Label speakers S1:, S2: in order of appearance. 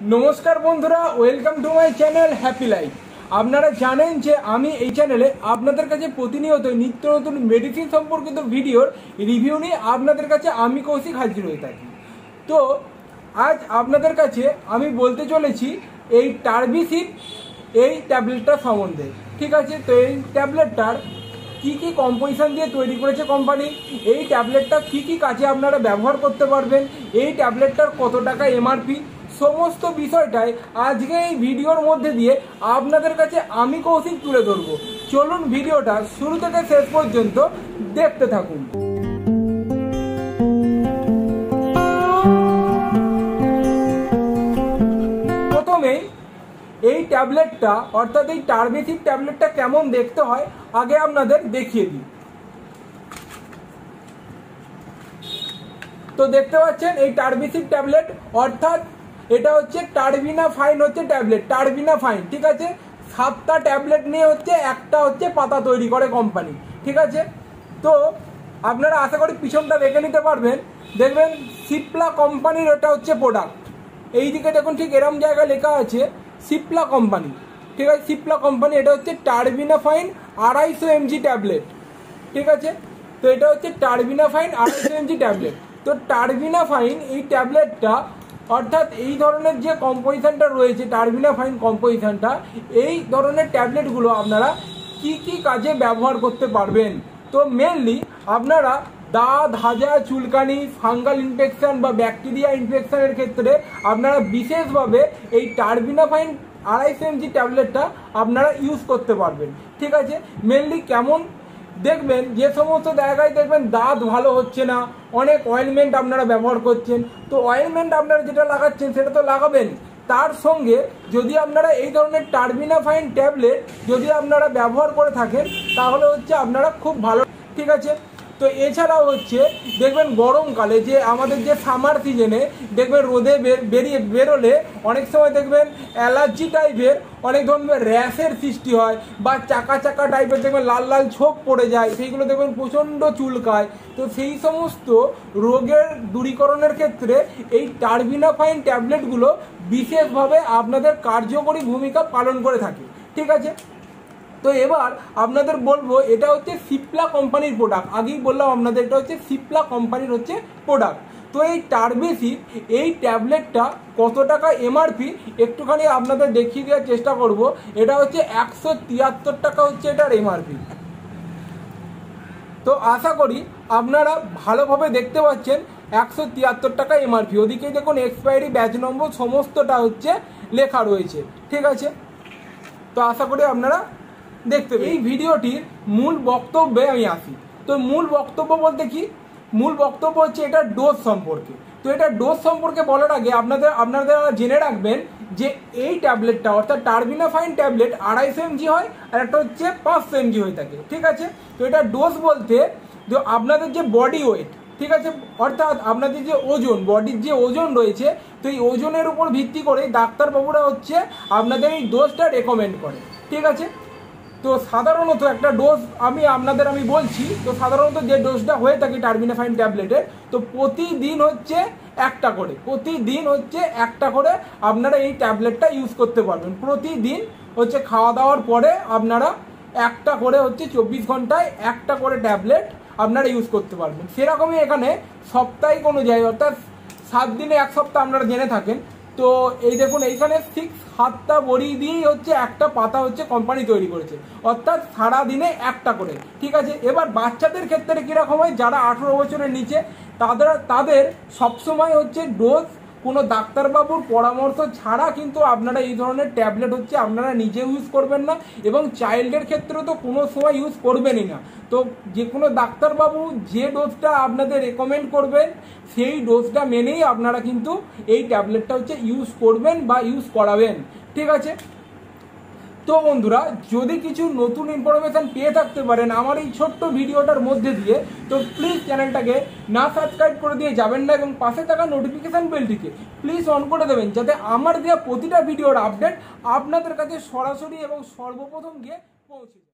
S1: নমস্কার বন্ধুরা welcome to my channel happy life আপনারা জানেন যে আমি এই চ্যানেলে আপনাদের কাছে প্রতিনিয়ত নিত্য নতুন মেডিসিন সম্পর্কিত ভিডিওর রিভিউ নিয়ে আপনাদের কাছে আমি কৌশিক হাজির হয়ে থাকি। তো, আজ আপনাদের কাছে আমি বলতে চলেছি এই টার্বিসিন এই ট্যাবলেটটা সম্বন্ধে। ঠিক আছে? তো এই ট্যাবলেটটার কী কী কম্পোজিশন দিয়ে তৈরি করেছে কোম্পানি এই ট্যাবলেটটা কী কী কাজে আপনারা ব্যবহার করতে পারবেন? এই ট্যাবলেটটার কত টাকা এমআরপি সমস্ত বিষয়টাই আজকে এই ভিডিওর মধ্যে দিয়ে আপনাদের কাছে আমি কৌশিক তুলে ধরবো। চলুন ভিডিওটা শুরু থেকে শেষ পর্যন্ত দেখতে থাকুন। প্রথমেই এই ট্যাবলেটটা, অর্থাৎ এই টার্মেথিক ট্যাবলেটটা কেমন দেখতে হয়, আগে আপনাদের দেখিয়ে দিই। তো দেখতে পাচ্ছেন, এই টার্বিসিক ট্যাবলেট, অর্থাৎ এটা হচ্ছে টার্বিনা ফাইন হচ্ছে ট্যাবলেট টার্বিনা ফাইন ঠিক আছে? সাতটা ট্যাবলেট নিয়ে হচ্ছে, একটা হচ্ছে পাতা তৈরি করে কোম্পানি ঠিক আছে? তো আপনারা আশা করি পিছনটা দেখে নিতে পারবেন। দেখবেন সিপলা কোম্পানির এটা হচ্ছে প্রোডাক্ট এই দিকে দেখুন ঠিক এরম জায়গায় লেখা আছে সিপলা কোম্পানি ঠিক আছে? সিপলা কোম্পানি এটা হচ্ছে টার্বিনা ফাইন আড়াইশো এমজি ট্যাবলেট ঠিক আছে? তো এটা হচ্ছে টার্বিনা ফাইন আড়াইশো এমজি ট্যাবলেট তো টার্বিনা ফাইন এই ট্যাবলেটটা অর্থাৎ এই ধরনের যে কম্পোজিশনটা রয়েছে টার্বিনা ফাইন কম্পোজিশনটা এই ধরনের ট্যাবলেটগুলো আপনারা কি কি কাজে ব্যবহার করতে পারবেন? তো মেনলি আপনারা দাঁত, হাজা, চুলকানি ফাঙ্গাল ইনফেকশন বা ব্যাকটেরিয়া ইনফেকশনের ক্ষেত্রে আপনারা বিশেষভাবে এই টার্বিনাফাইন আড়াইশো এমজি ট্যাবলেটটা আপনারা ইউজ করতে পারবেন। ঠিক আছে? মেনলি কেমন দেখবেন, যে সমস্ত জায়গায় দেখবেন দাঁত ভালো হচ্ছে না, অনেক অয়েলমেন্ট আপনারা ব্যবহার করছেন। তো অয়েলমেন্ট আপনারা যেটা লাগাচ্ছেন, সেটা তো লাগাবেন। তার সঙ্গে যদি আপনারা এই ধরনের টার্মিনাফাইন ট্যাবলেট যদি আপনারা ব্যবহার করে থাকেন, তাহলে হচ্ছে আপনারা খুব ভালো ঠিক আছে? তো এছাড়াও হচ্ছে, দেখবেন গরমকালে যে আমাদের যে সামার সিজনে দেখবেন রোদে বেরিয়ে বেরোলে অনেক সময় দেখবেন অ্যালার্জি টাইপের অনেক ধরনের র্যাশের সৃষ্টি হয় বা চাকা চাকা টাইপের দেখবেন লাল লাল ছোপ পড়ে যায়, সেইগুলো দেখবেন প্রচণ্ড চুলকায়। তো সেই সমস্ত রোগের দূরীকরণের ক্ষেত্রে এই টার্বিনাফাইন ট্যাবলেটগুলো বিশেষভাবে আপনাদের কার্যকরী ভূমিকা পালন করে থাকে। ঠিক আছে? তো এবার আপনাদের বলব, এটা হচ্ছে সিপলা কোম্পানির প্রোডাক্ট আগেই বললাম আপনাদের, এটা হচ্ছে সিপলা কোম্পানির হচ্ছে প্রোডাক্ট তো এই টার্বেসি এই ট্যাবলেটটা কত টাকা এমআরপি একটুখানি আপনাদের দেখিয়ে দেওয়ার চেষ্টা করব। এটা হচ্ছে একশো তিয়াত্তর টাকা হচ্ছে এটার এমআরপি তো আশা করি আপনারা ভালোভাবে দেখতে পাচ্ছেন, একশো তিয়াত্তর টাকা এমআরপি ওদিকে দেখুন এক্সপায়ারি ব্যাচ নম্বর সমস্তটা হচ্ছে লেখা রয়েছে। ঠিক আছে? তো আশা করি আপনারা দেখতে এই ভিডিওটির মূল বক্তব্যে আমি আসি। তো মূল বক্তব্য বলতে কি? মূল বক্তব্য হচ্ছে এটা ডোজ সম্পর্কে। তো এটা ডোজ সম্পর্কে বলার আগে আপনাদের আপনারা জেনে রাখবেন যে এই ট্যাবলেটটা, অর্থাৎ টার্বিনাফাইন ট্যাবলেট আড়াইশো এমজি হয় আর একটা হচ্ছে পাঁচশো এমজি হয়ে থাকে, ঠিক আছে? তো এটা ডোজ বলতে যে আপনাদের যে বডি ওয়েট ঠিক আছে? অর্থাৎ আপনাদের যে ওজন বডির যে ওজন রয়েছে, তো এই ওজনের উপর ভিত্তি করে ডাক্তারবাবুরা হচ্ছে আপনাদের এই ডোজটা রেকমেন্ড করে, ঠিক আছে? তো সাধারণত একটা ডোজ আমি আপনাদের আমি বলছি, তো সাধারণত যে ডোজটা হয়ে থাকে টার্মিনাফাইন ট্যাবলেটের তো প্রতিদিন হচ্ছে একটা করে, প্রতিদিন হচ্ছে একটা করে আপনারা এই ট্যাবলেটটা ইউজ করতে পারবেন। প্রতিদিন হচ্ছে খাওয়া দাওয়ার পরে আপনারা একটা করে হচ্ছে চব্বিশ ঘন্টায় একটা করে ট্যাবলেট আপনারা ইউজ করতে পারবেন। সেরকমই এখানে সাপ্তাহিক অনুযায়ী অর্থাৎ সাত দিনে এক সপ্তাহ আপনারা জেনে থাকেন তো এই দেখুন, এইখানে সিক্স হাতটা বড়ি দিয়েই হচ্ছে একটা পাতা হচ্ছে কোম্পানি তৈরি করেছে। অর্থাৎ সারা দিনে একটা করে, ঠিক আছে? এবার বাচ্চাদের ক্ষেত্রে কীরকম হয়? যারা আঠেরো বছরের নিচে, তাদের তাদের সবসময় হচ্ছে ডোজ কোনো ডাক্তারবাবুর পরামর্শ ছাড়া কিন্তু আপনারা এই ধরনের ট্যাবলেট হচ্ছে আপনারা নিজে ইউজ করবেন না এবং চাইল্ডের ক্ষেত্রে তো কোনো সময় ইউজ করবেনই না। তো যে কোনো ডাক্তারবাবু যে ডোজটা আপনাদের রেকমেন্ড করবেন, সেই ডোজটা মেনেই আপনারা কিন্তু এই ট্যাবলেটটা হচ্ছে ইউজ করবেন বা ইউজ করাবেন। ঠিক আছে? তো বন্ধুরা, যদি কিছু নতুন ইনফরমেশান পেয়ে থাকতে পারেন আমার এই ছোট্ট ভিডিওটার মধ্যে দিয়ে, তো প্লিজ চ্যানেলটাকে না সাবস্ক্রাইব করে দিয়ে যাবেন না এবং পাশে থাকা নোটিফিকেশান বেলটিকে প্লিজ অন করে দেবেন যাতে আমার দেওয়া প্রতিটা ভিডিওর আপডেট আপনাদের কাছে সরাসরি এবং সর্বপ্রথম গিয়ে পৌঁছে